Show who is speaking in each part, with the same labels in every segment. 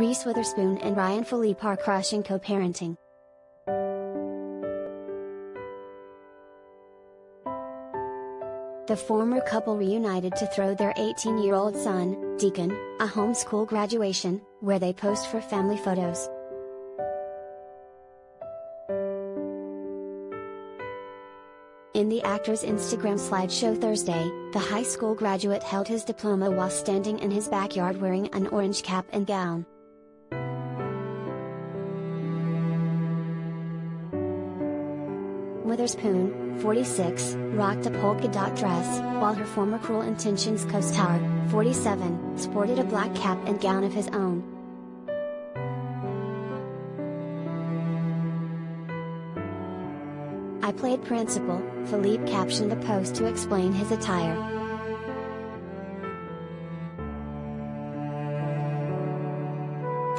Speaker 1: Reese Witherspoon and Ryan Phillippe are crushing co-parenting. The former couple reunited to throw their 18-year-old son, Deacon, a homeschool graduation, where they posed for family photos. In the actor's Instagram slideshow Thursday, the high school graduate held his diploma while standing in his backyard wearing an orange cap and gown. Witherspoon, 46, rocked a polka dot dress, while her former Cruel Intentions co-star, 47, sported a black cap and gown of his own. I played principal, Phillippe captioned the post to explain his attire.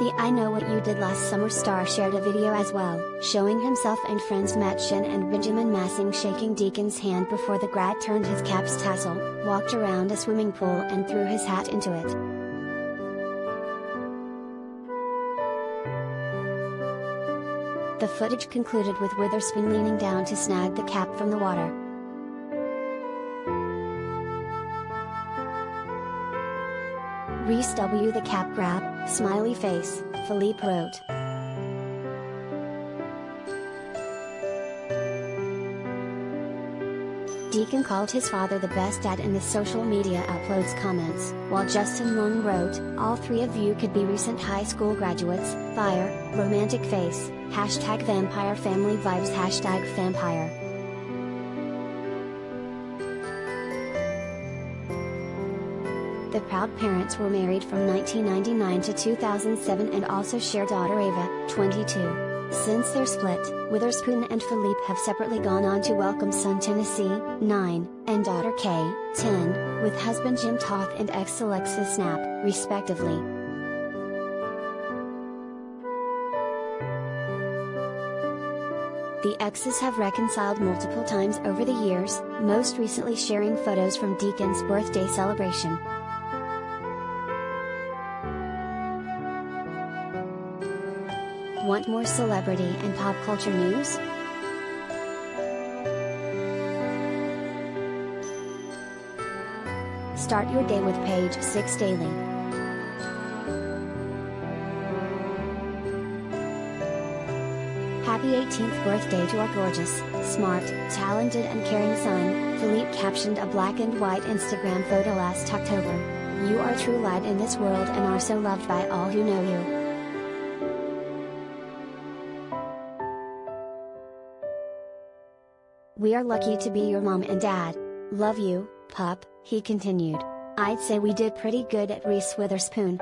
Speaker 1: The I Know What You Did Last Summer star shared a video as well, showing himself and friends Matt Shin and Benjamin Massing shaking Deacon's hand before the grad turned his cap's tassel, walked around a swimming pool and threw his hat into it. The footage concluded with Witherspoon leaning down to snag the cap from the water. Reese W. The cap grab, smiley face, Phillippe wrote. Deacon called his father the best dad in the social media uploads comments, while Justin Long wrote, All three of you could be recent high school graduates, fire, romantic face, hashtag vampire family vibes hashtag vampire. The proud parents were married from 1999 to 2007 and also share daughter Ava, 22. Since their split, Witherspoon and Phillippe have separately gone on to welcome son Tennessee, 9, and daughter Kay, 10, with husband Jim Toth and ex Alexis Knapp, respectively. The exes have reconciled multiple times over the years, most recently sharing photos from Deacon's birthday celebration. Want more celebrity and pop culture news? Start your day with Page 6 Daily. Happy 18th birthday to our gorgeous, smart, talented and caring son, Phillippe captioned a black and white Instagram photo last October. You are true light in this world and are so loved by all who know you. We are lucky to be your mom and dad. Love you, pup, he continued. I'd say we did pretty good at Reese Witherspoon.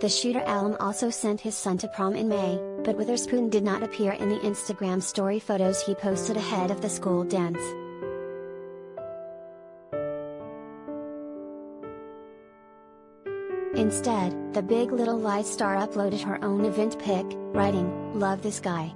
Speaker 1: The shooter alum also sent his son to prom in May, but Witherspoon did not appear in the Instagram story photos he posted ahead of the school dance. Instead, the Big Little Lies star uploaded her own event pic, writing, Love this guy.